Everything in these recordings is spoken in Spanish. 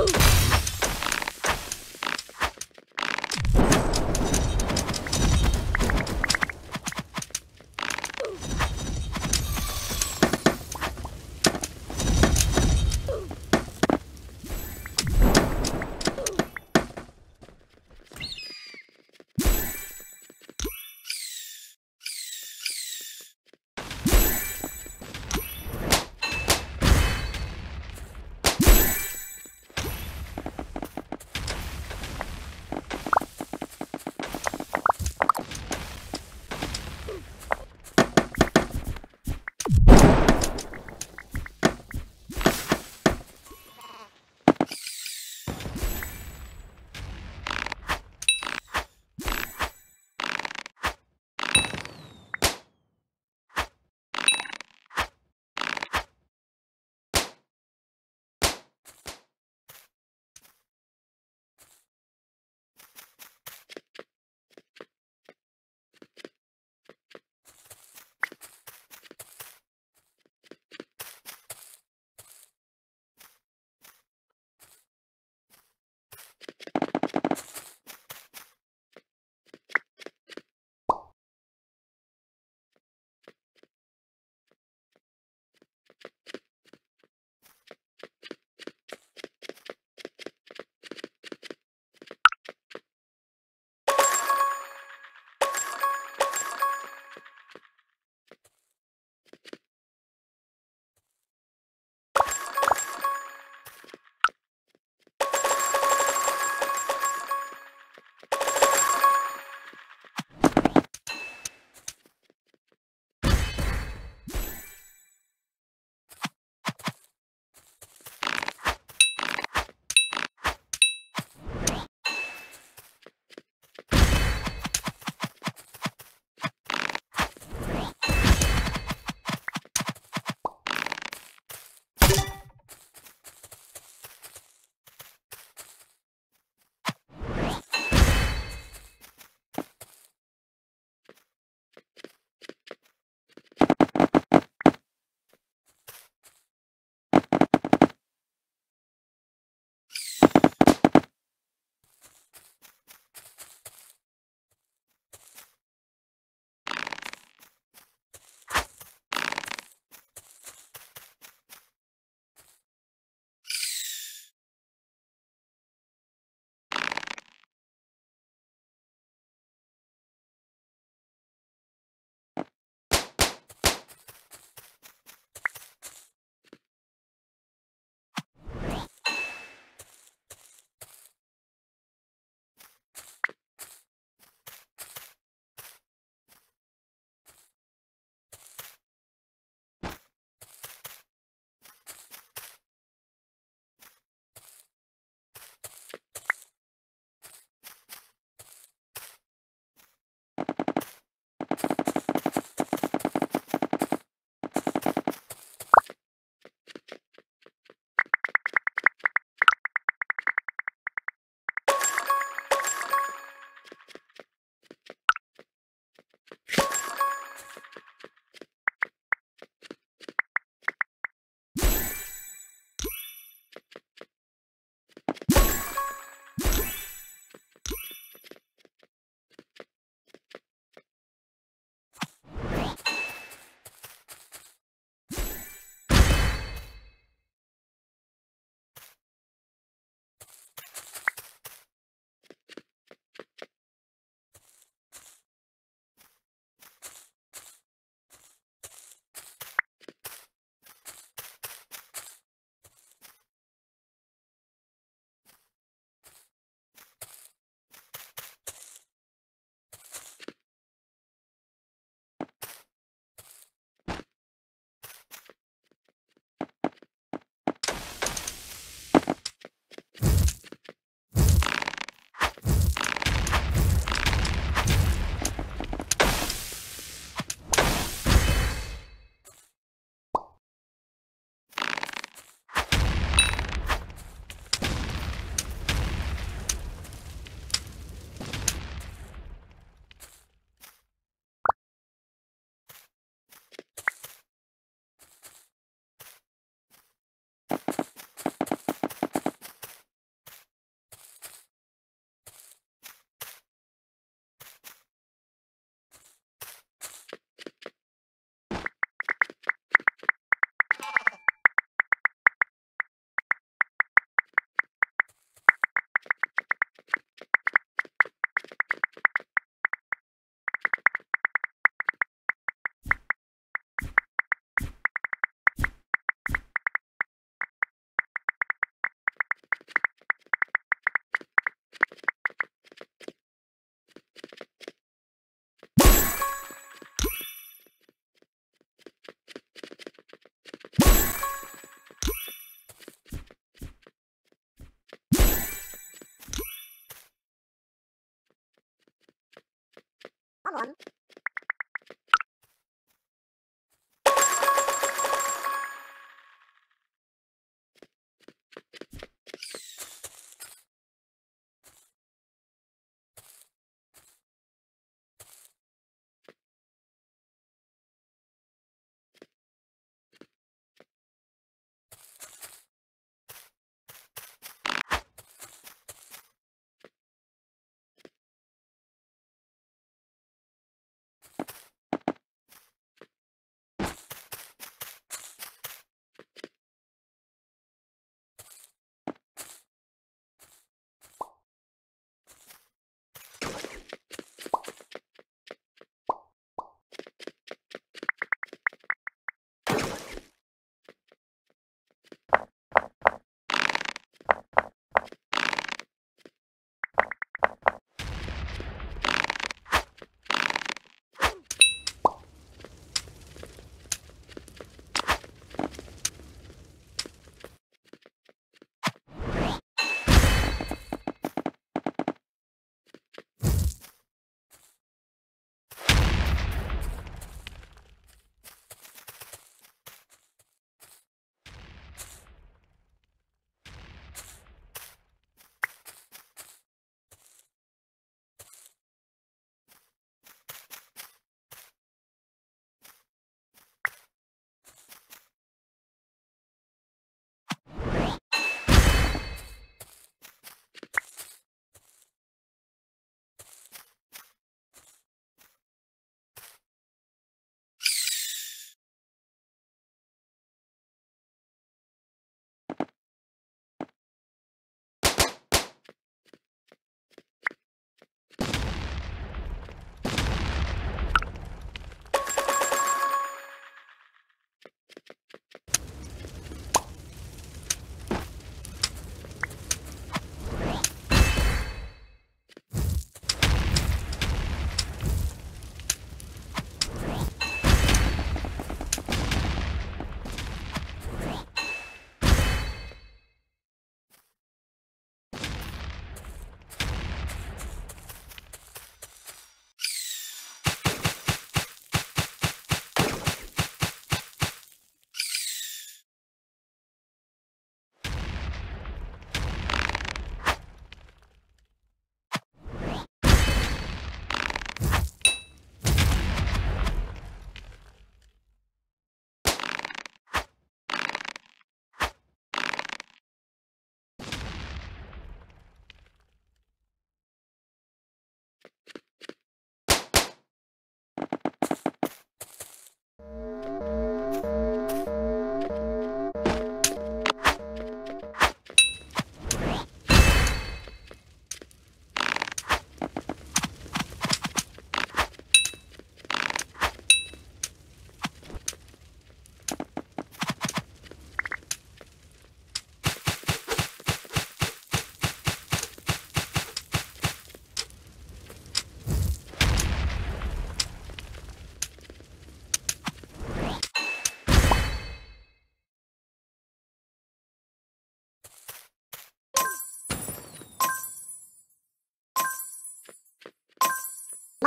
Ooh.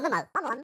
Normal. Vamos.